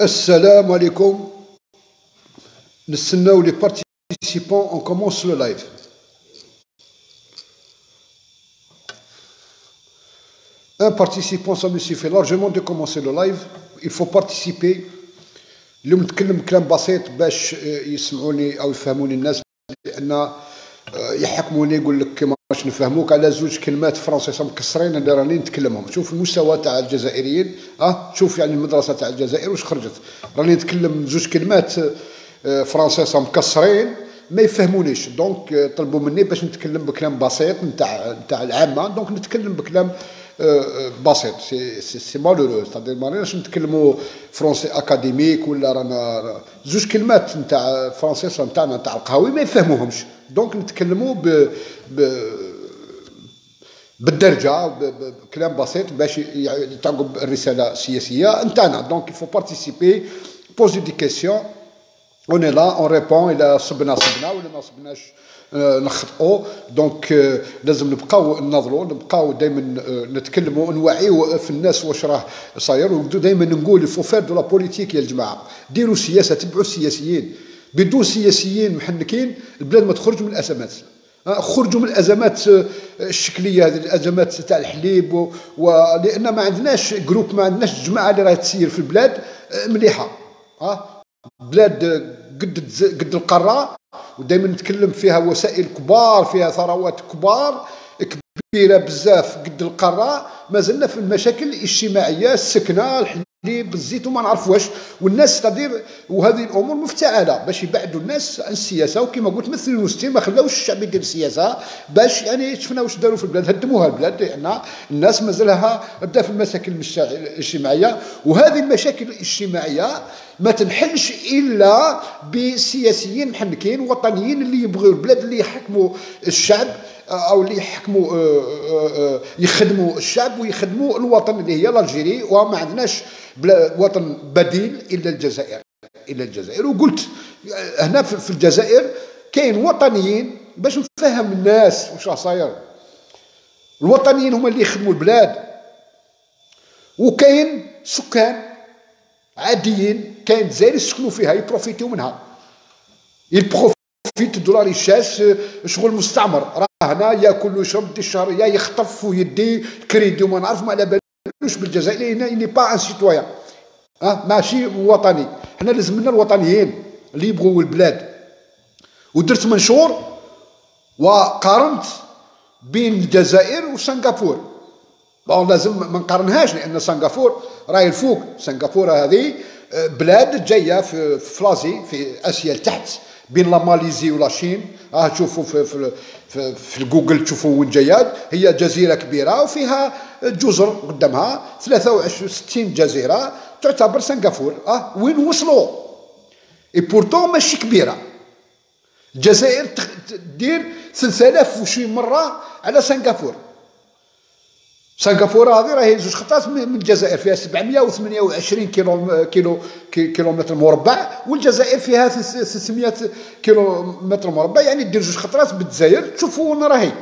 السلام عليكم نستناو les participants on commence le live Un participant, ça me suffit largement de commencer le live. Il faut participer. اليوم نتكلم كلام بسيط باش يسمعوني أو يفهموني الناس لأن يحكموني يقول لك كما باش نفهموك على زوج كلمات فرنسيسة مكسرين اللي راني نتكلمهم. شوف المستوى تاع الجزائريين. آه شوف يعني المدرسة تاع الجزائر واش خرجت. راني نتكلم زوج كلمات آه، فرنسيسة مكسرين ما يفهمونيش. donc آه، طلبوا مني باش نتكلم بكلام بسيط نتاع نتاع العامة. donc نتكلم بكلام بسيط c'est c'est, c'est malheureux c'est-à-dire ما راناش نتكلموا français académique ولا رانا زوج كلمات نتاع فرونسيسة نتاعنا نتاع القهوي ما يفهموهمش donc نتكلموا ب, ب بالدارجة بكلام بسيط باش يتعقب الرسالة السياسية نتاعنا donc il faut participer posez des questions on la on répond إلا صبنا صبنا ولا ما صبناش نخطئوا. donc لازم نبقاو ننظروا نبقاو دائما نتكلموا نوعيو في الناس واش راه صاير. ودائما نقول faut faire de la politique يا جماعة. ديروا سياسة تبعوا السياسيين. بدون سياسيين محنكين البلاد ما تخرج من الأزمات. خرجوا من الأزمات الشكلية هذه الأزمات تاع الحليب ولان ما عندناش groupe ما عندناش جماعة اللي راهي تسير في البلاد مليحة. بلاد قد قد القارة. ودائما نتكلم فيها وسائل كبار فيها ثروات كبار. كبيرة بزاف قد القارة ما زلنا في المشاكل الاجتماعية السكنة الحليب الزيت وما نعرف واش. والناس تدير وهذه الأمور مفتعلة باش يبعدوا الناس عن السياسة. وكما قلت مثل المسلمين ما خلاوش الشعب يدير السياسة باش يعني شفنا واش داروا في البلاد. هدموها البلاد لأن الناس مازالها بدا في المشاكل الاجتماعية. وهذه المشاكل الاجتماعية ما تنحلش إلا بسياسيين محنكين وطنيين اللي يبغوا البلاد اللي يحكموا الشعب. أو اللي يحكموا آه، آه، آه، يخدموا الشعب ويخدموا الوطن اللي هي الجيري وما عندناش وطن بديل إلا الجزائر إلا الجزائر. وقلت هنا في الجزائر كاين وطنيين باش نفهم الناس واش راه صاير. الوطنيين هما اللي يخدموا البلاد. وكاين سكان عاديين كاين الجزائر يسكنوا فيها يبروفيتيو منها. يبروفيت دولار الشاش شغل مستعمر. راه هنا ياكل ويشرب الشهر يا يخطف ويدي كريدي وما نعرف ما على بالوش بالجزائر هنا إني با ان سيتويان. آه ماشي وطني. حنا لازم لنا الوطنيين اللي يبغوا البلاد. ودرت منشور وقارنت بين الجزائر وسنغافور. بون لازم ما نقارنهاش لأن سنغافور راهي الفوق. سنغافورة هذه آه، بلاد جاية في فلازي في آسيا لتحت بين لا ماليزي ولا شين آه تشوفوا في في في, في جوجل تشوفوا وين جايات. هي جزيرة كبيرة وفيها جزر قدامها 23 60 جزيرة تعتبر سنغافور. آه وين وصلوا؟ إي بورتون ماشي كبيرة. الجزائر تدير 3000 وشي مرة على سنغافور. سنغافورة هذه راهي زوج خطات من الجزائر فيها 728 كيلو كيلو كيلومتر مربع والجزائر فيها 600 كيلومتر مربع يعني دير زوج خطرات بالجزائر. تشوفوا وين راهي.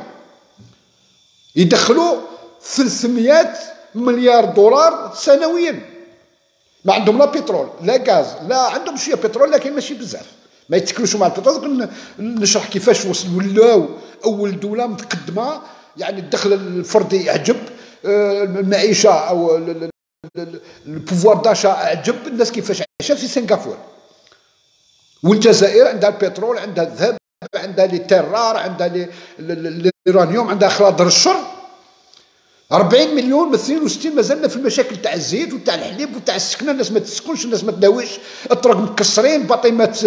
يدخلوا 300 مليار دولار سنويا. ما عندهم لا بترول لا غاز لا عندهم شوية بترول لكن ماشي بزاف. ما يتكلوش مع البترول نشرح كيفاش وصل ولاو أول دولة متقدمة يعني الدخل الفردي يعجب. المعيشة أو ال pouvoir d'achat عجب الناس كيفاش عايشة في سنغافوره والجزائر عندها البترول عندها الذهب عندها لي تيرار عندها اليورانيوم عندها خلاط الشر 40 مليون من 62 مازلنا في المشاكل تاع الزيت وتاع الحليب وتاع السكنه الناس ما تسكنش الناس ما تداويش الطرق مكسرين باطيمات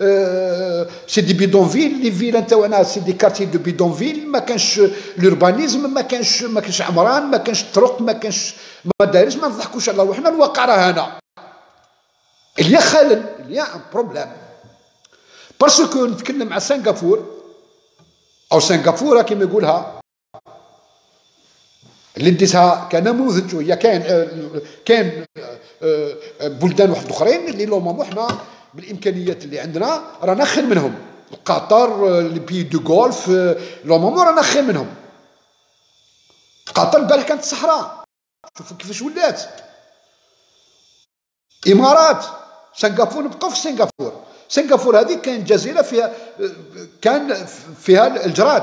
آه سي دي بيدونفيل لي فيلا تاعنا سي دي كارتي دو بيدونفيل ما كانش لوربانيزم ما كانش ما كانش عمران ما كانش طرق ما كانش مدارس ما نضحكوش على روحنا الواقع راه هنا اللي خلل les problèmes parce que نتكلم على سنغافور أو سنغافوره كما يقولها اللي كنموذج وهي كاين آه، كاين آه، آه، بلدان واحد اخرين اللي لومامو حنا بالإمكانيات اللي عندنا رانا خير منهم. قطر les pays du Golfe normalement رانا خير منهم. قطر البارح كانت صحراء. شوفوا كيفاش ولات. إمارات سنغافور نبقاو في سنغافور. سنغافور هذه كانت جزيرة فيها كان فيها الجراد.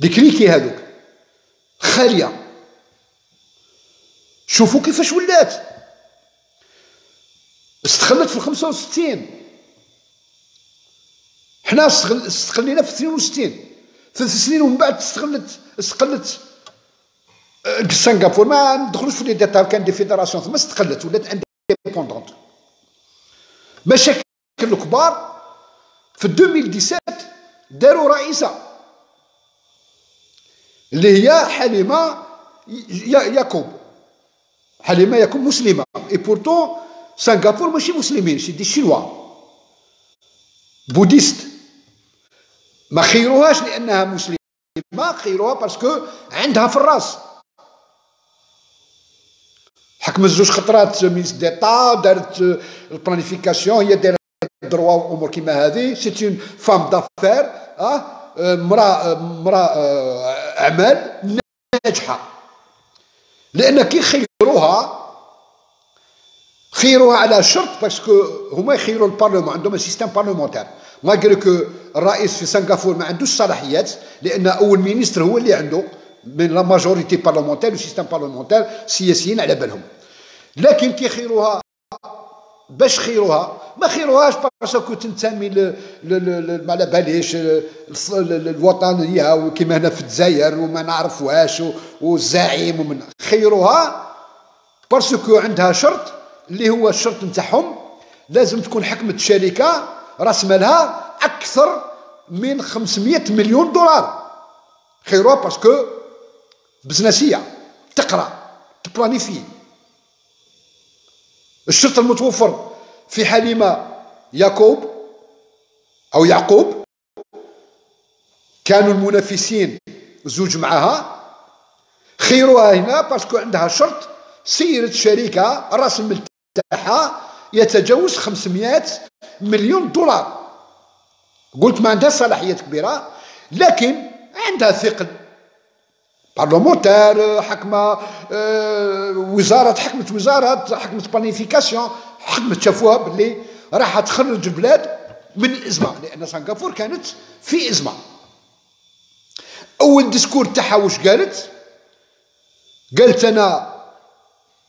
كريكي هذوك. خالية. شوفوا كيفاش ولات. استقلت في 65 حنا استقلينا في 62 ثلاث سنين ومن بعد استقلت استقلت آه، سنغافور. ما ندخلوش في les détails كان des fédérations ثم استقلت ولات indépendante مشاكل الكبار في 2017 داروا رئيسة. اللي هي حليمه ياكوب. حليمة ياكوب مسلمة. et pourtant سنغافور ماشي مسلمين c'est des chinois bouddhistes ما خيروهاش لأنها مسلمة خيروها parce que عندها في الرأس. حكمت زوج خطرات ministre d'État دارت ال planification هي دايرة دروا وأمور كيما هذه. c'est une femme d'affaires آه مرا مرا اعمال ناجحة. لأن كي خيروها خيروها على شرط parce que هما يخيروا ال parlement عندهم système parlementaire malgré que الرئيس في سنغافور ما عندوش صلاحيات لأن أول ministre هو اللي عنده من la majorité parlementaire وال système parlementaire سياسيين على بالهم. لكن كي خيروها باش خيروها. ما خيروهاش parce que تنتمي ما على باليش الوطنيه كيما هنا في الجزائر وما نعرفوهاش والزعيم ومن خيروها باسكو عندها شرط اللي هو الشرط نتاعهم لازم تكون حكمة شركة راس مالها أكثر من 500 مليون دولار. خيروها باسكو بزنسية تقرأ تبلانيفي. الشرط المتوفر في حليمة يعقوب أو يعقوب. كانوا المنافسين زوج معها. خيروها هنا parce que عندها شرط سيرة شركة راس المال تاعها يتجاوز 500 مليون دولار. قلت ما عندها صلاحيات كبيرة لكن عندها ثقل. parlementaire حكمة آه، وزارة حكمة وزارة حكمة planification حكمة شافوها باللي راح تخرج البلاد من الازمه لأن سنغافور كانت في إزمة. أول discours تاعها واش قالت؟ قالت أنا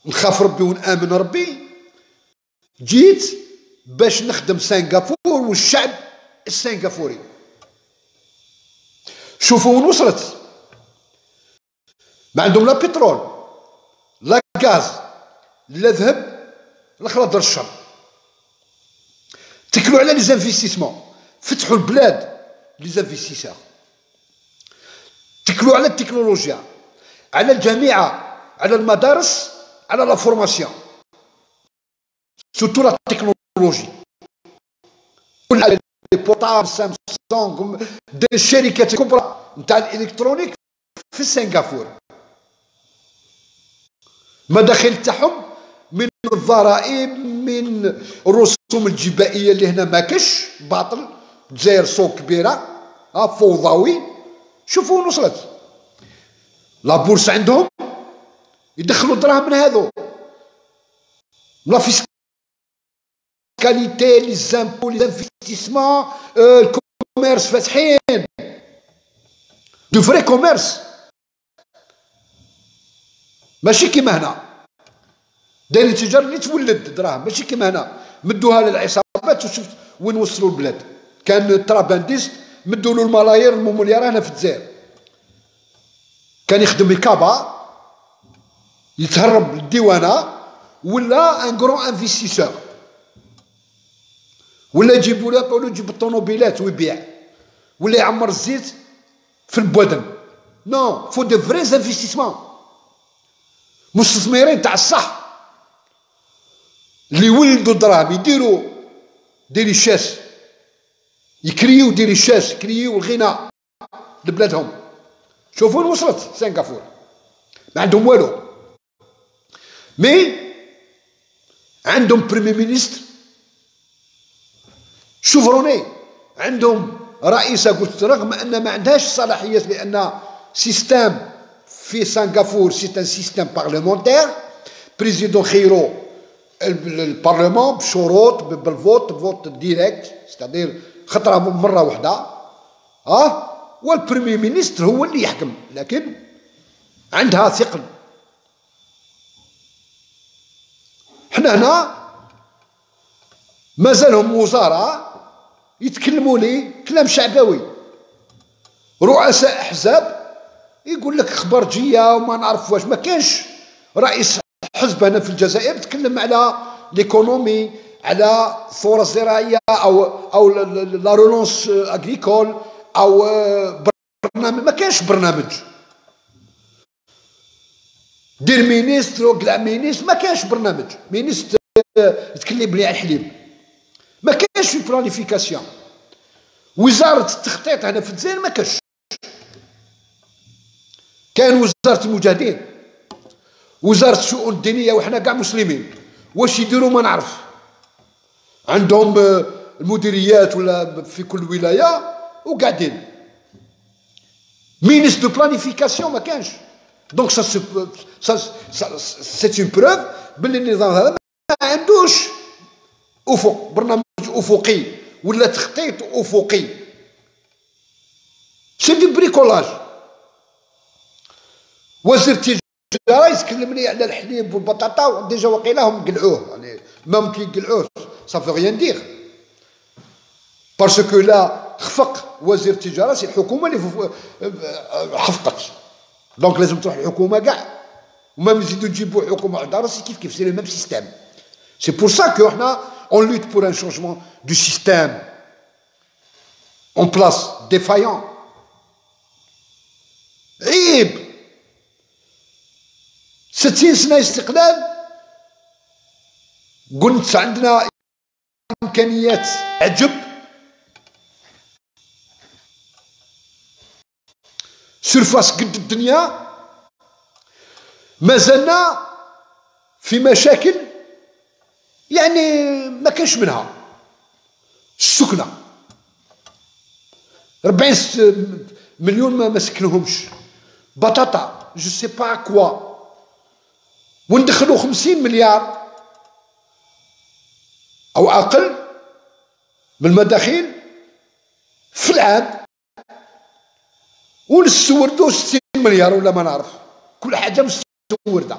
نخاف ربي ونآمن ربي. جيت باش نخدم سنغافور والشعب السنغافوري. شوفوا وين وصلت. ما عندهم لا بترول لا غاز لا ذهب لا خلاص الشر. تكلوا على les investissements فتحوا البلاد les investisseurs تكلوا على التكنولوجيا على الجامعة على المدارس على la formation. surtout la technologie كل les portables سامسونج des الشركات الكبرى نتاع الالكترونيك في سنغافور مداخل تاعهم من الضرائب من الرسوم الجبائية اللي هنا ما كاش. باطل. الجزائر سوق كبيرة. ها فوضوي. شوفوا وصلت la bourse عندهم. يدخلوا دراهم من هذو la fiscalité les impôts les investissements الكوميرس فاتحين. دو فري كوميرس ماشي كيما هنا. داير التجار اللي تولد دراهم ماشي كيما هنا. مدوها للعصابات وشفت وين وصلوا البلاد. كان ترابانديست مدوا له الملايير المليار هنا في الجزائر. كان يخدم الكابا يتهرب للديوانة ولا ان كرون انفستيسور ولا يجيبوا له يقولوا جيب الطوموبيلات ويبيع. ولا يعمر الزيت في البودن نو فو دو فري انفستيسمون مستثمرين تاع الصح. اللي ولدوا الدراهم يديروا دي ريشاس يكريو دي ريشاس يكريو الغنى لبلادهم. شوفوا وين وصلت سنغافور. ما عندهم والو. مي عندهم بريمي مينيستر شوفروني عندهم رئيسة قلت رغم أن ما عندهاش صلاحيات لأن سيستم في سنغافور سي ان سيستم بارلمونتير بريزيدون خيرو البرلمان بشروط بالفوت فوت ديريكت ستادير خطرة مرة واحدة. آه والبريمي مينيستر هو اللي يحكم. لكن عندها ثقل. حنا هنا مازالهم وزراء يتكلموا لي كلام شعبوي. رؤساء أحزاب يقول لك اخبارجيه وما نعرف واش. ما كانش رئيس حزب هنا في الجزائر تكلم على l'économie على الثوره الزراعية أو أو la relance agricole أو برنامج. ما كانش برنامج. دير ministre وقلع ministre ما كانش برنامج. ministre تكلم لي على الحليب. ما كانش في planification وزارة التخطيط هنا في الجزائر ما كانش كان وزارة المجاهدين وزارة الشؤون الدينية وحنا كاع مسلمين. واش يديروا ما نعرف. عندهم المديريات ولا في كل ولاية وقاعدين. ministre de planification ما كانش. donc ça c'est une preuve باللي النظام هذا ما عندوش أفق. برنامج أفقي ولا تخطيط أفقي. c'est du bricolage وزير التجاره يتكلمني على الحليب والبطاطا déjà وقيلا هم قلعوه. يعني ما ممكن يقلعوه ça veut rien dire parce que لا خفق وزير التجارة c'est الحكومة اللي خفقت. donc لازم تروح الحكومة كاع وما نزيدو نجيبو حكومة وحده راسي كيف كيف؟ c'est le même système c'est pour ça que حنا on lutte pour un changement de système en place défaillant عيب ستين سنة استقلال. قلت عندنا إمكانيات عجب. سيرفاس قد الدنيا. ما زلنا في مشاكل. يعني ما كانش منها. السكنة. 40 مليون ما ما سكنهمش بطاطا. je sais pas quoi وندخلوا 50 مليار أو أقل من المداخيل في العام. ونستوردو 60 مليار ولا ما نعرف. كل حاجة مستوردة.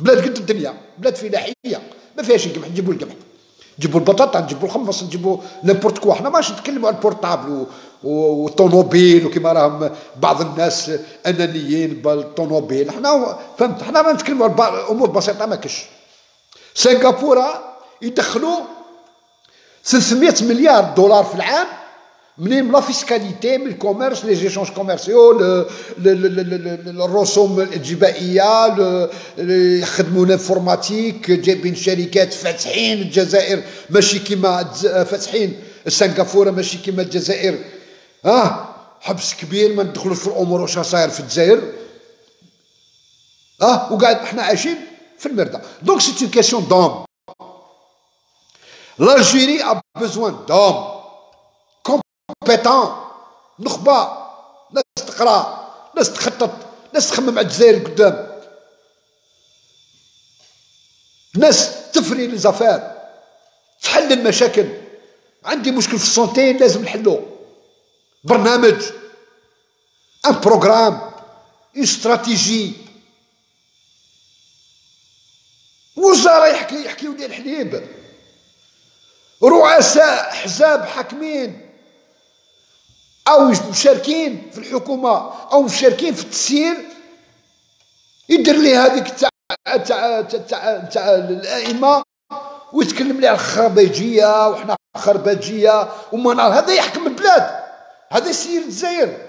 بلاد قد الدنيا بلاد فلاحية ما فيهاش القمح نجيبوا القمح. نجيبوا البطاطا نجيبوا الخمص نجيبوا n'importe quoi. حنا ماشي نتكلموا على ال portable والطوموبيل وكما راهم بعض الناس أنانيين بالطوموبيل حنا فهمت؟ حنا نتكلموا على أمور بسيطة ما كش سنغافورة يدخلوا 300 مليار دولار في العام منين la fiscalité من ال commerce les échanges commerciaux الرسوم الجبائيه يخدموا informatique جايبين شركات فاتحين الجزائر ماشي كيما فاتحين سنغافوره ماشي كيما الجزائر آه حبس كبير ما ندخلوش في الأمور واش صاير في الجزائر آه وقاعد إحنا عايشين في ال merde donc c'est une question d'hommes l'Algérie a besoin d'hommes. compétents نخبة ناس تقرا ناس تخطط ناس تخمم على الجزائر قدام. ناس تفري les affaires تحل المشاكل. عندي مشكل في ال santé لازم نحلو. برنامج. un programme. une stratégie وزراء يحكي يحكيو ديال الحليب. رؤساء احزاب حاكمين. أو مشاركين في الحكومة أو مشاركين في التسيير يدير لي هذيك تاع تاع تاع تاع الأئمة ويتكلم لي على الخربيجيه وحنا خرباجيه وما نعرف. هذا يحكم البلاد. هذا يسير الجزائر.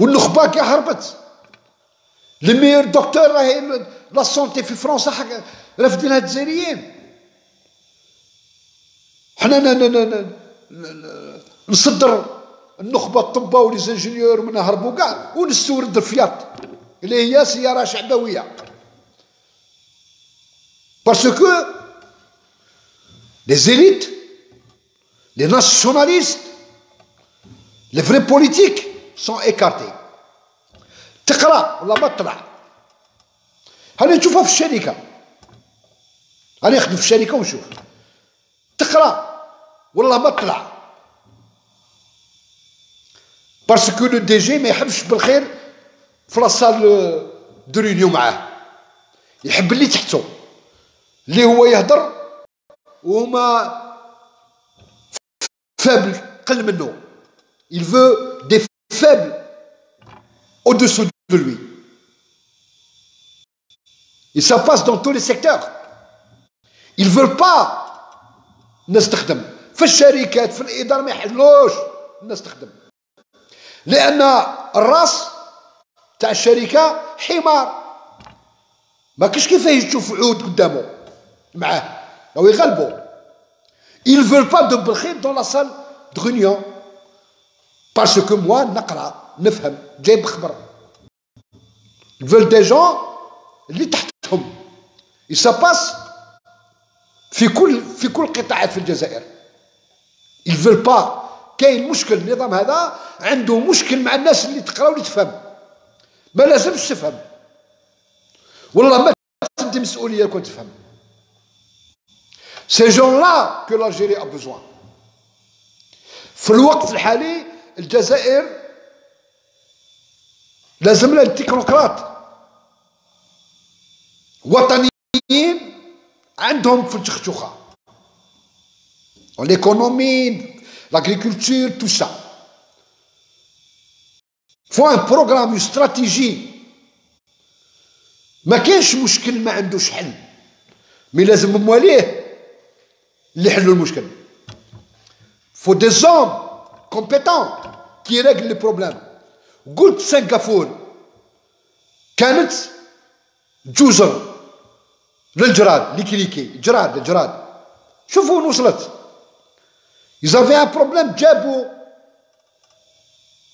والنخبة كي هربت. المير دكتور راهي لا سونتي في فرنسا رافدينها الجزائريين. حنا نصدر النخبة الطبة و les ingénieurs من هربوا كاع ونستورد الفيات. اللي هي سيارة شعبوية. parce que les élites les nationalistes les vrais politiques sont écartés. تقرأ ولا ما تطلع هاني نشوفها في الشركة. هاني نخدم في الشركة ونشوف. تقرأ. والله ما طلع. parce que le DG ما يحبش بلخير في la salle de réunion معاه. يحب اللي تحته اللي هو يهضر وهما faibles قل منه. Il veut des faibles au-dessous de lui. Et ça passe dans tous les secteurs. Ils veulent pas نستخدم. في الشركات في الإدارة ما يحلوش نستخدم لأن الرأس تاع الشركة حمار. ما كاش كيفاه تشوف عود قدامه معاه أو يغلبوا ils veulent pas de بالخير dans la salle de réunion. Parce que moi نقرأ نفهم جايب خبر. Ils veulent des gens اللي تحتهم. Se passe في كل في كل قطاعات في الجزائر. Veulent pas. كاين مشكل النظام هذا عنده مشكل مع الناس اللي تقرا واللي تفهم. ما لازمش تفهم. والله ما تدي مسؤولية كون تفهم. ces gens-là que l'Algérie a besoin في الوقت الحالي الجزائر لازم لها التكنوقراط. وطنيين عندهم في التخشوخه l'économie l'agriculture tout ça faut un programme stratégique ما كاينش مشكل ما عندوش حل mais لازم مواليه اللي يحلوا المشكل faut des hommes compétents qui règlent les problèmes قلت سنغافور كانت جزر للجراد les criquets جراد الجراد شوفوا وين وصلت ils avaient un problème جابوا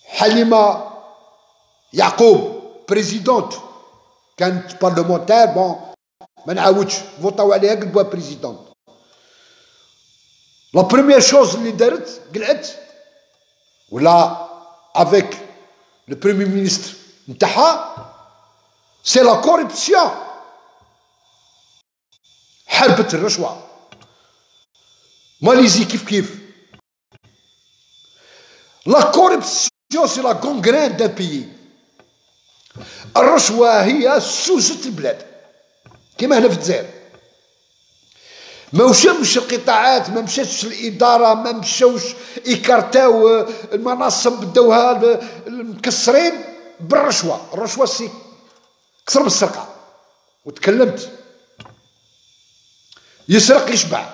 حليمه يعقوب présidente كانت parlementaire bon ما نعاودش فوطاو عليها قلبوها présidente la première chose اللي دارت قلعت ولا avec le premier ministre نتاعها c'est la corruption حربت الرشوه Malaisie كيف كيف la corruption c'est la gangrène d'un pays الرشوه هي سوسه البلاد كما هنا في الجزائر ما مشاوش القطاعات ما مشاتش الاداره ما مشاوش يكارتاو المناصب بداوها المكسرين بالرشوه الرشوه سي كثر من السرقه وتكلمت يسرق يشبع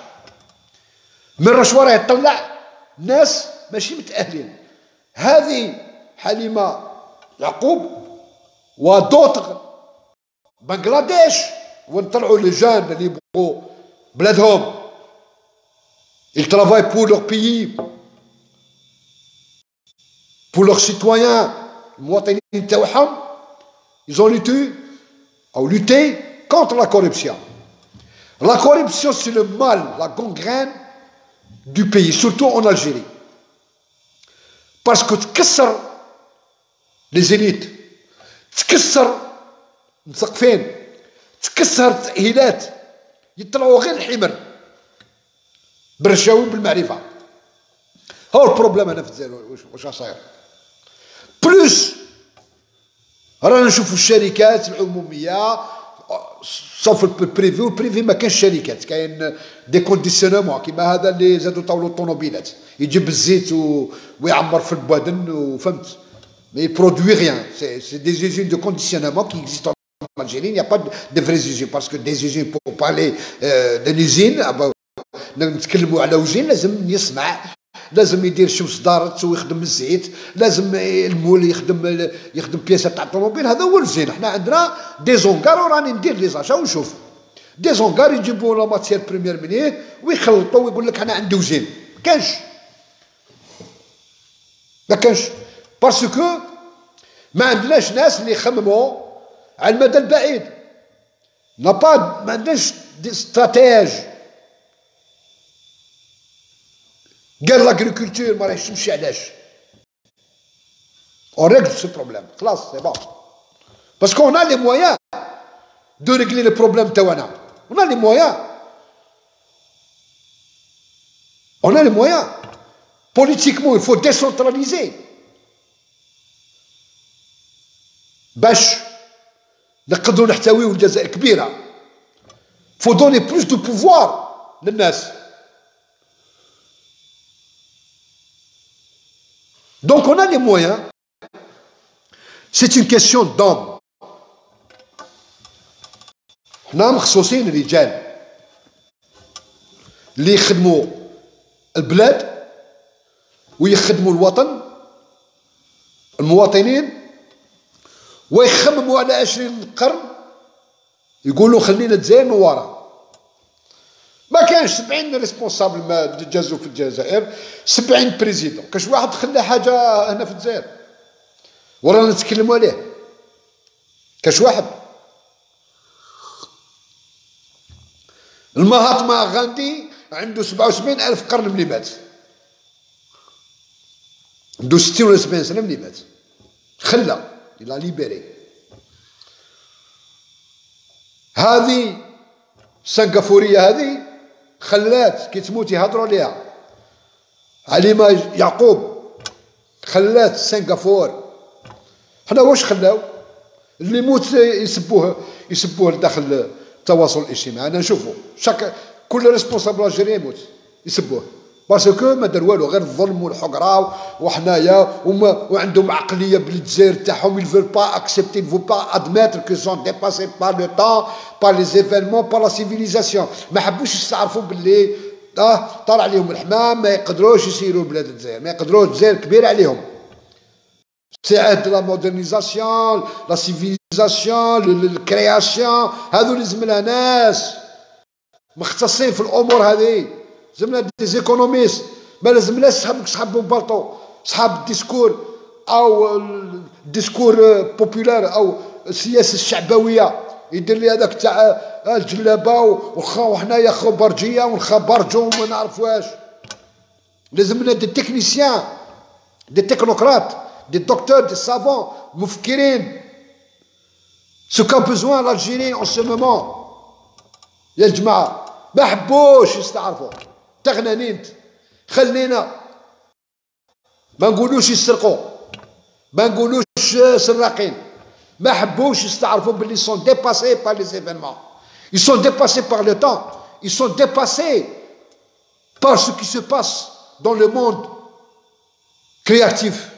من الرشوه راه يطلع ناس ماشي متاهلين هذه حليمه يعقوب ودوتر بنغلاديش ونطلعوا لي جان اللي يبغوا بلادهم ils travaillent pour leur pays pour leurs citoyens المواطنين تاعهم ils ont lutté ou lutté contre la corruption la corruption c'est le mal la gangrène du pays surtout en Algérie Que تكسر les élites تكسر مثقفين تكسر تأهيلات يطلعوا غير الحمر بالرشاوي بالمعرفة. هو البروبليم هنا في الجزائر واش صاير بلوس رانا نشوفوا الشركات العمومية sauf ال privé وال privé ما كانش شركات. كاين des conditionnements كيما هذا اللي زادوا طاولوا الطوموبيلات. يجيب الزيت و... ويعمر في البوادن وفهمت mais produit rien c'est des usines de conditionnement qui existent En Algérie, il n'y a pas de vraies usines. Parce que des usines pour parler euh, d'une usine نتكلموا على وزين لازم يصنع لازم يدير شمس دارت ويخدم الزيت لازم ال moule يخدم يخدم بياسات تاع الطوموبيل. هذا هو الوزين إحنا عندنا des hangars وراني ندير les achats ونشوف des hangars يجيبوا la matière première منيه ويخلطوا ويقول لك أنا عندي وزين. ما كانش. ما كانش. parce que ما عندناش ناس اللي يخمموا على المدى البعيد. با ما عندناش des stratèges قال لاغريكولتور ما راهيش تمشي علاش اون ريغل سو بروبليم خلاص سي بون باسكو اون لي مويان de régler les problèmes tawana. On a les moyens. On a les moyens. Politiquement, il faut décentraliser. باش نقدروا نحتويو الجزائر كبيره faut donner plus de pouvoir للناس Donc on a les moyens. C'est une question d'homme حنا مخصوصين رجال اللي يخدموا البلاد ويخدموا الوطن المواطنين ويخمموا على عشرين قرن يقولوا خلينا الجزائر من ورا ما كانش 70 responsables ما جازوا في الجزائر 70 présidents. كاش واحد خلى حاجة هنا في الجزائر. ورانا نتكلموا عليه. كاش واحد. المهاتما غاندي عنده 77 ألف قرن ملي مات. عنده 60 ولا 70 سنة ملي مات. خلى il a libéré. هذه سنغافورية هذه خلات كي تموت يهضروا عليها. حليمة يعقوب خلات سنغافور. حنا واش خلاو؟ اللي يموت يسبوه يسبوه لداخل التواصل الاجتماعي. أنا نشوفه chaque كل responsable algérien يموت يسبوه. parce que ما دار والو غير الظلم والحقرة وحنايا وما وعندهم عقلية بالجزائر تاعهم. ils pas accepté veut pas admettre que sont dépassés par le temps par les événements par la civilisation ما حبوش يستعرفوا باللي آه طلع عليهم الحمام ما يقدروش يسيروا بلاد الجزائر ما يقدروش. الجزائر كبير عليهم. عهد la modernisation la civilisation la création هذو لازم لها ناس مختصين في الأمور هذه. زعما des économistes ما لازمناش صحابك صحاب بونبارطو صحاب ال discours أو ال discours populaire أو السياسة الشعبويه يدير لي هذاك تاع الجلابه وحنايا خبرجيه ونخبرجو وما نعرف واش لازمنا des techniciens des technocrates des docteurs des savants مفكرين ce qu'a besoin l'Algérie en ce moment يا جماعة ما حبوش يستعرفوا تغنانين خلينا. ما نقولوش يسرقوا. ما نقولوش سراقين. ما حبوش يستعرفوا باللي sont dépassés par les événements ils sont dépassés par le temps. Ils sont dépassés par ce qui se passe dans le monde créatif.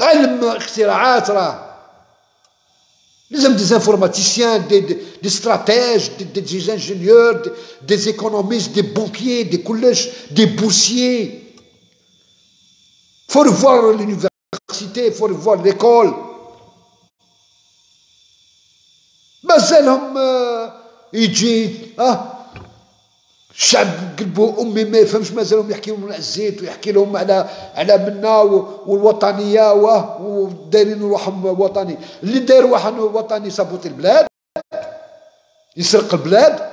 علم اختراعات راه. Nous sommes des informaticiens, des, stratèges, des, ingénieurs, des, économistes, des banquiers, des collèges, des boursiers. Il faut revoir l'université, il faut revoir l'école. Mais c'est l'homme, euh, il dit, ah, الشعب قلبه أمي ما يفهمش مازالهم يحكي لهم على الزيت ويحكي لهم على على منا والوطنية ودايرين روحهم وطني. اللي داير واحد وطني يصابوط البلاد؟ يسرق البلاد؟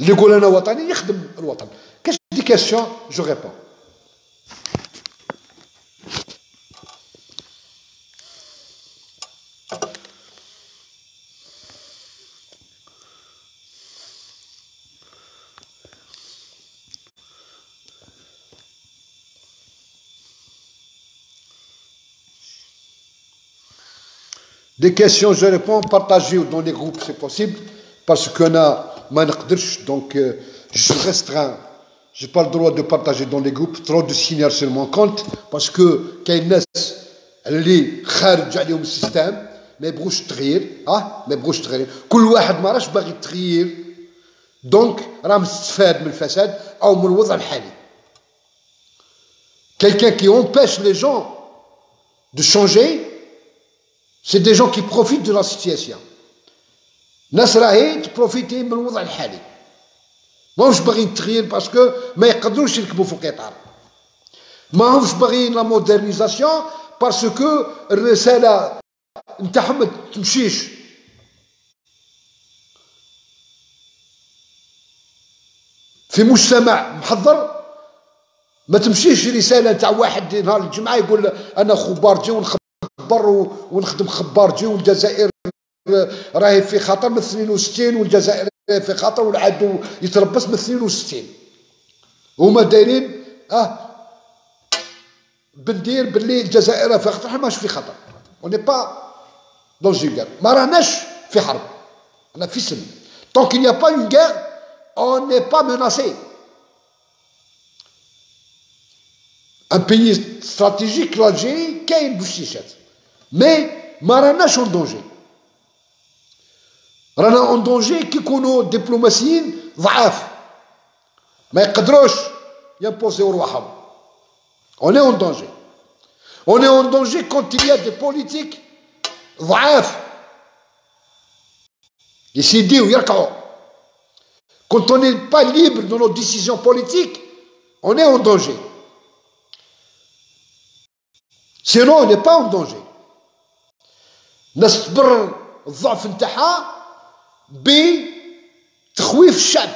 اللي يقول أنا وطني يخدم الوطن. كاش des questions je réponds Des questions, je réponds, partagez dans les groupes, c'est possible, parce qu'on a, donc euh, je suis restreint. Je n'ai pas le droit de partager dans les groupes, trop de signaux sur mon compte, parce que كاين اللي خارج عليهم السيستم ما يبغوش التغيير اه ما يبغوش التغيير كل واحد ما راش باغي التغيير دونك راه مستفاد من الفساد او من الوضع الحالي quelqu'un qui empêche les gens de changer C'est des gens qui profitent de la situation. ناس راهي ت profiter من الوضع الحالي ماهمش باغيين التغيير parce que ما يقدروش يركبوا في القطار ماهمش باغيين la modernisation parce que الرساله نتاعهم ما تمشيش في مجتمع متحضر ما تمشيش رساله تاع واحد نهار الجمعه يقول أنا خبارجي ونخبر نخبر ونخدم خبارجي والجزائر راهي في خطر من 62 والجزائر في خطر والعدو يتربص من 62 هما دايرين آه بندير باللي الجزائر في خطر إحنا ماش في خطر on n'est pas en danger ما راناش في حرب أنا في سلم donc il n'y a pas une guerre on n'est pas menacé. l'Algérie كاين بوشيشات mais ما راناش en danger رانا en danger كي يكونوا دبلوماسيين ضعاف ما يقدروش يمبوزيو رواحهم اون اون دونجي اون اون دونجي كونت il دي بوليتيك ضعاف يسيديو يركعوا quand on est pas libre de nos décisions politiques on est en danger sinon on n'est pas en danger الناس تبرر الضعف نتاعها بتخويف الشعب.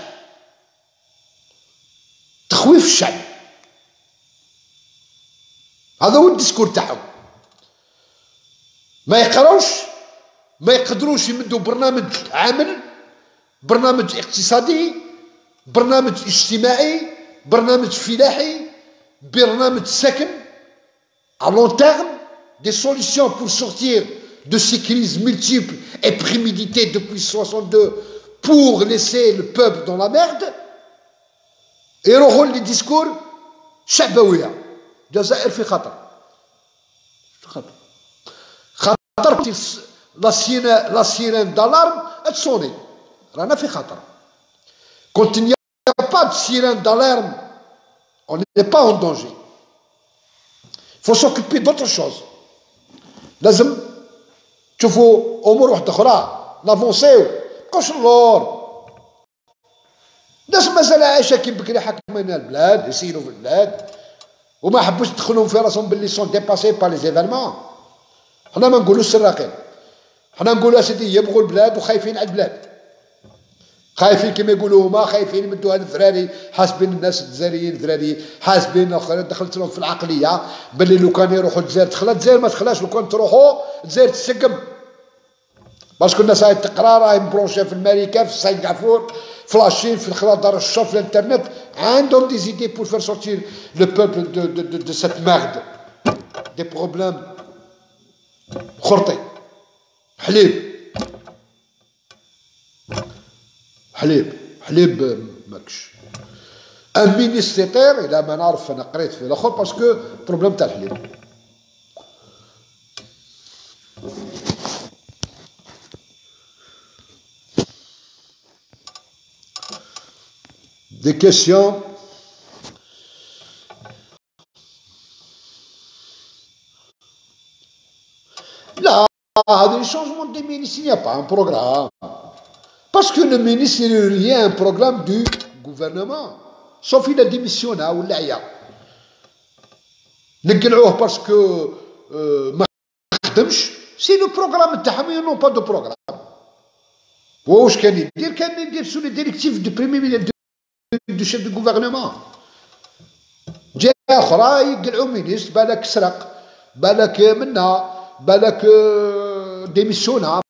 تخويف الشعب. هذا هو ال discours تاعهم. ما يقراوش ما يقدروش يمدوا برنامج عمل برنامج اقتصادي برنامج اجتماعي برنامج فلاحي برنامج سكن à long terme des solutions pour de ces crises multiples et préméditées depuis 62 pour laisser le peuple dans la merde. يروحوا لي ديسكور شعبويه الجزائر في خطر خطر خطر la sirène la sirène d'alarme تصوني رانا في خطر quand il n'y a pas de sirène d'alarme on n'est pas en danger faut s'occuper d'autres choses لازم تشوفوا أمور واحدة أخرى. نافونسيو مابقاوش اللور الناس مازال عايشة كي بكري حكمنا البلاد يسيروا في البلاد وما حبوش يدخلوا في راسهم باللي sont dépassés par les événements حنا ما نقولوش سراقين حنا نقولوا أسيدي يبغوا البلاد وخايفين على البلاد. خايفين كما يقولوا هما خايفين يمدوا هاد الذراري حاسبين الناس الجزائريين الذراري حاسبين دخلت لهم في العقلية. باللي لو كان يروحوا الجزائر دخلت الجزائر ما دخلاش لو كان تروحوا الجزائر تسقم. parce que الناس هاي تقرا راهي مبروشيه في الماريكا في سنغافور ف la Chine في خلال دار الشر في الإنترنت. عندهم des idées pour faire sortir le peuple de de de, de cette merde des problèmes خرطي. حليب. حليب حليب ماكش un ministère إلى ما نعرف أنا قريت في الآخر parce que problème تاع الحليب des questions? Là, des changements de ministre, il n'y a pas un programme. Parce que le ministre, il y a un programme du gouvernement. Sauf il a démissionné ou là, نقلعوه باسكو ما خدمش سي لو بروغرام تاعهم نو با دو بروغرام واش كان يدير كان يدير sous les directives du premier du chef du gouvernement جهه أخرى يقلعوا ministre بالك سرق بالك منا بالك ديميسيونا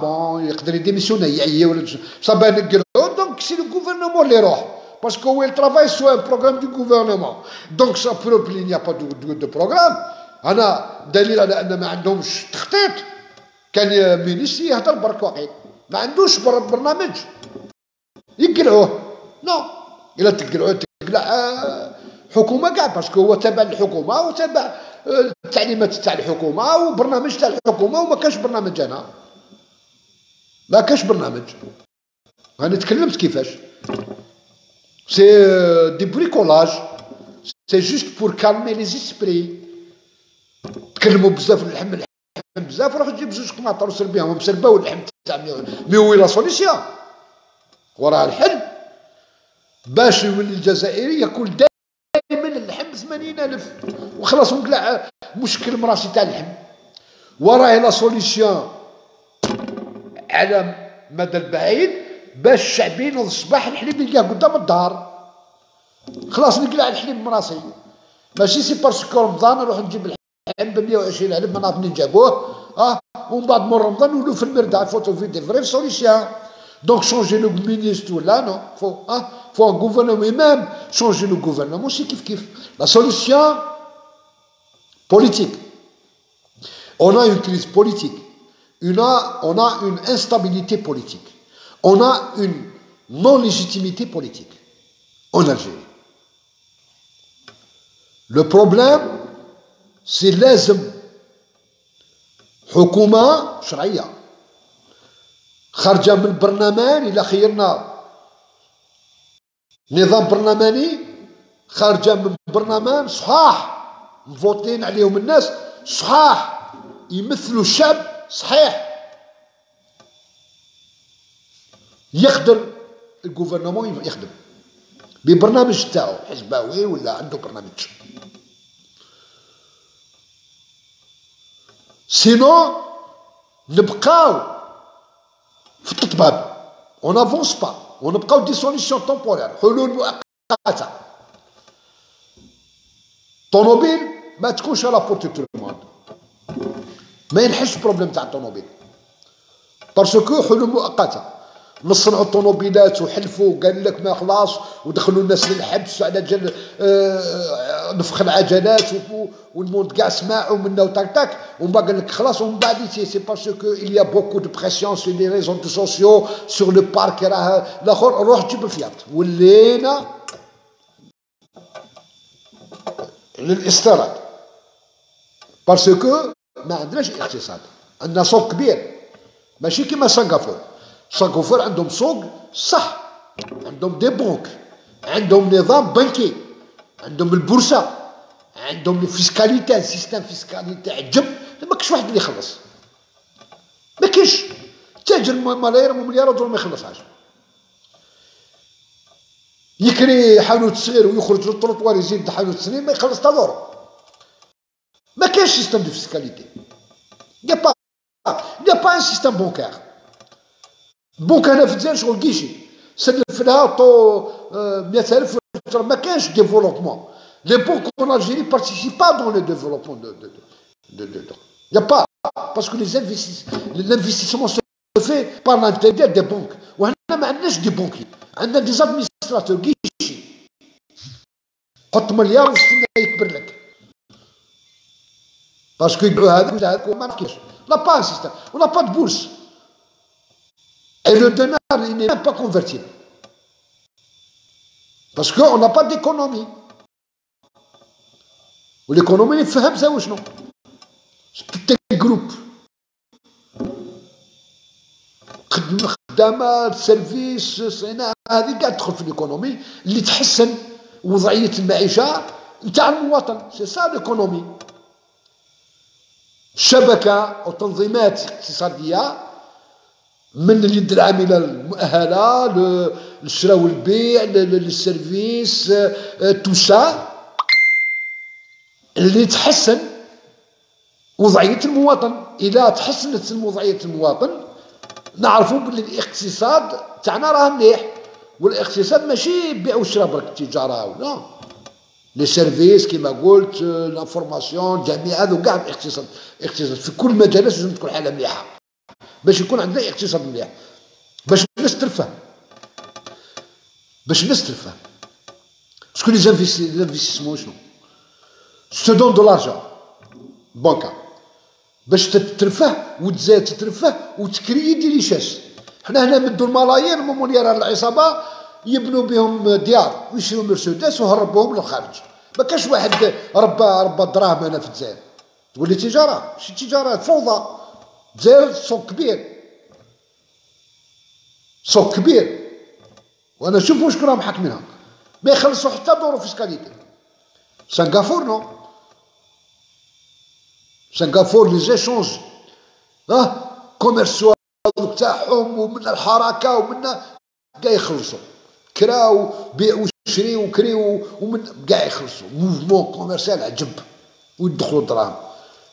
bon يقدر يديميسيونا يعيي ولا صافي نقلعوا donc c'est le gouvernement اللي يروح parce que هو ي travaille sous un programme du gouvernement donc ça prouve il n'y a pas de, de, de programme. أنا دليل على ان ما عندهمش تخطيط كان ministre يهضر برك واقيل ما عندوش برنامج يقلعوه non الا تقلعوا تقلع حكومه كاع parce que هو تابع للحكومه وتابع التعليمات تاع الحكومة وبرنامج تاع الحكومة وما كانش برنامج أنا ما كانش برنامج. أنا تكلمت كيفاش. c'est du bricolage c'est juste pour calmer les esprits تكلموا بزاف اللحم اللحم بزاف روح تجيب زوج قناطر وسر بهم مسرباو اللحم تاع mais où est la solution وراه الحل. باش يولي الجزائري ياكل دائما اللحم 80000 وخلاص ونقلع مشكل مراسي تاع اللحم. وراه la solution على مدى البعيد باش الشعب ينوض الصباح الحليب يلقاه قدام الدار. خلاص نقلع الحليب مراسي ماشي c'est parce que رمضان نروح نجيب الحليب ب 120 الف ما نعرف منين جابوه آه ومن بعد من رمضان نولوا في ال merde faut trouver des vraies solutions donc changer le ministre ولا non faut آه faut un gouvernement même changer le gouvernement c'est كيف كيف la solution politique On a une crise politique. On a, on a une instabilité politique. On a une non-légitimité politique en Algérie. Le problème, c'est لازم حكومة شرعية خارجة من البرلمان إلى خيرنا نظام برلماني خارجة من البرلمان صحاح مفوتين عليهم الناس صحاح يمثلوا الشعب صحيح. يقدر ال gouvernement يخدم. ببرنامج تاعو حزباوي ولا عنده برنامج. sinon نبقاو في التطباب on avance pas ونبقاو des solutions temporaires حلول مؤقتة. طوموبيل ما تكونش à la portée tout le monde ما ينحش problème تاع الطوموبيل. parce que حلول مؤقته نصنعوا الطوموبيلات وحلفوا قال لك ما خلاص ودخلوا الناس للحبس على جل آه نفخ العجلات و le monde كاع سمعوا منا وتاك تاك. ومن بعد قال لك خلاص ومن بعد c'est parce que il y a beaucoup de pression sur les réseaux sociaux sur le parc راه الآخر روح جيب الفيات. ولينا للإستيراد. parce que ما عندناش اقتصاد. عندنا سوق كبير. ماشي كيما سنغافور. سانغوفور عندهم سوق صح. عندهم des banques عندهم نظام بنكي. عندهم البورصة. عندهم ال fiscalité système fiscalité عجب ما كاش واحد اللي يخلص. ما كاينش. تاجر ملايير ومليارات دولار ما يخلصهاش يكري حانوت صغير ويخرج للطروطوار يزيد حانوت سنين ما يخلص تدور ما كاينش système de fiscalité y a pas y a pas un système bancaire banque هنا في الجزائر شغل كيشي سلف لها طو 100000 ما كانش développement les banques en Algérie participent pas dans le développement de de de de de y a pas parce que les l'investissement se fait par l'intermédiaire des banques. وهنا ما عندناش des banquiers عندنا des administrateurs كيشي حط مليار واستنى يكبر لك parce que يبيعوا هذاك وهذاك وما نعرفش لا pas système ولا pas de bourse Et le dinar, il n'est même pas convertible. Parce qu'on n'a pas d'économie. L'économie, il fait ça ou non C'est tout un groupe. خدامة services صناعة هذه قاعد تدخل في ال économie اللي تحسن وضعية المعيشة نتاع المواطن c'est ça l'économie الشبكة وتنظيمات اقتصادية من اليد العامله المؤهلة للشراء والبيع لل service tout ça اللي تحسن وضعية المواطن. اذا تحسنت وضعية المواطن نعرفوا باللي الاقتصاد تاعنا راه مليح والاقتصاد ماشي بيع وشراء برك التجاره ولا؟ les services كيما قلت la formation جميع هذو كاع الاقتصاد اقتصاد في كل مجالات لازم تكون حالة مليحة. باش يكون عندنا اقتصاد مليح. باش الناس ترفه باش الناس ترفه شكون les investissements شنو؟ ça donne de l'argent. بنكا باش تترفه وتزاد تترفه وتكري des richesses حنا هنا مدو الملايير مليار العصابة يبنوا بهم ديار ويشريو مرسيدس وهربوهم للخارج. ما كاش واحد ربى ربى دراهم هنا في الجزائر. تقول لي تجارة شي تجارة فوضى. الجزائر سوق كبير. سوق كبير. وأنا شوف واش راهم حاكمينها ما يخلصوا حتى دورو فيسكاليتي سنغافور نو. سنغافور لي زيشونج. آه كوميرسوال تاعهم ومن الحركة ومن كاع يخلصوا. كراو بيعوا وشريوا وكريوا ومن كاع يخلصوا موفمون كوميرسيال عجب. ويدخلوا دراهم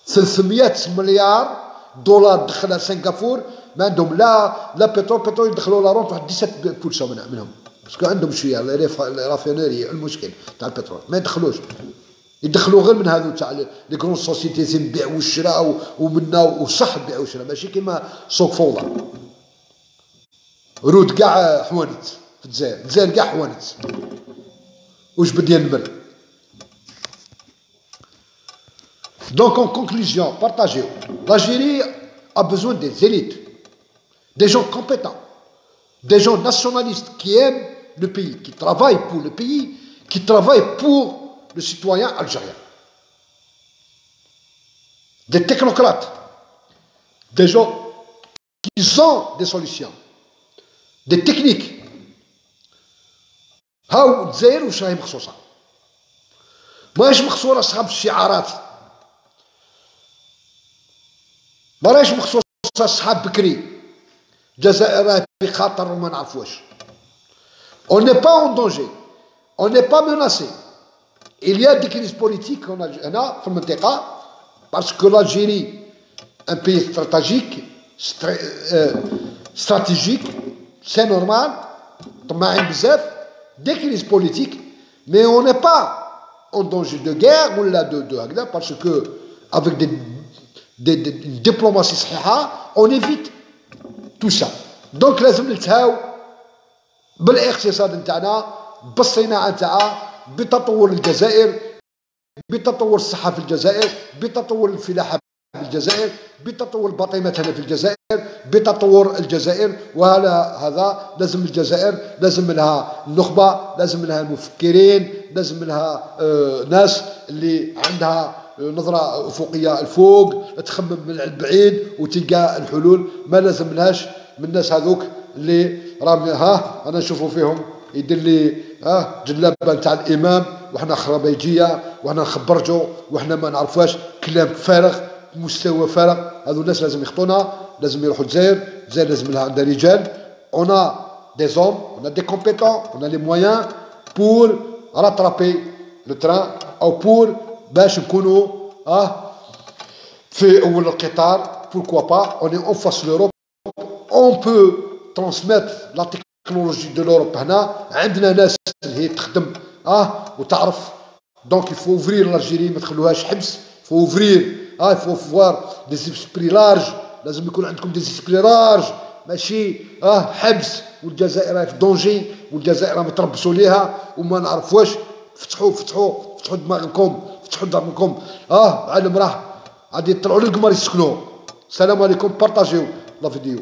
300 مليار دولار دخلها سنغافور ما عندهم لا لا بترول بترول يدخلوا la rente واحد 17% منهم. parce que عندهم شوية raffinerie المشكل تاع البترول. ما يدخلوش. يدخلوا غير من هذو تاع les grandes sociétés البيع والشراء ومنا وصح البيع والشراء ماشي كيما سوق فوضى. رود كاع حوانت في الجزائر الجزائر كاع حوانت واش بدي نمر Donc en conclusion, partagez. L'Algérie a besoin des élites, des gens compétents, des gens nationalistes qui aiment le pays, qui travaillent pour le pays, qui travaillent pour le citoyen algérien. Des technocrates, des gens qui ont des solutions, des techniques. هاو الجزائر واش راهي مخصوصة. ماهيش مخصوصه أصحاب الشعارات. ما راهيش مخصوصة أصحاب بكري. الجزائر راهي في خطر وما نعرف واش on n'est pas en danger. On n'est pas menacé. Il y a des crises politiques في المنطقة parce que l'Algérie un pays stratégique stratégique c'est normal. طماعين بزاف des crises politiques mais on n'est pas en danger de guerre ou là de, de هكذا parce que avec des, des, des une diplomatie صحيحة on évite tout ça donc لازم نتهاو بالاقتصاد نتاعنا بالصناعة نتاعها بتطور الجزائر بتطور الصحة في الجزائر بتطور الفلاحة في الجزائر بتطور البطيمات هنا في الجزائر بتطور الجزائر وعلى هذا لازم الجزائر لازم لها النخبة لازم لها المفكرين لازم لها آه ناس اللي عندها نظرة أفقية الفوق تخمم من البعيد وتلقى الحلول. ما لازم لهاش من الناس هذوك اللي راهم ها أنا نشوفوا فيهم يدير لي آه جلابة نتاع الإمام وحنا خرابيجية وحنا نخبرجوا وحنا ما نعرفوهاش كلام فارغ. مستوى فرق. هذو الناس لازم يخطونا لازم يروحوا الجزائر. الجزائر لازم لها عندها رجال. on a des hommes on a des compétents on a les moyens pour rattraper le train ou pour باش نكونوا آه في أول القطار. pourquoi pas on est en face l'Europe on peut transmettre la technologie de l'Europe هنا. عندنا ناس اللي هي تخدم آه وتعرف. donc il faut ouvrir l'Algérie ما تخلوهاش حبس. faut ouvrir آه faut voir des esprits larges. لازم يكون عندكم des esprits larges ماشي آه حبس والجزائر في danger والجزائر راهم يتربصوا ليها وما نعرفوش فتحوا فتحوا فتحوا دماغكم فتحوا دماغكم آه العالم راه غادي يطلعوا للقمر يسكنوا السلام عليكم بارطاجيو la vidéo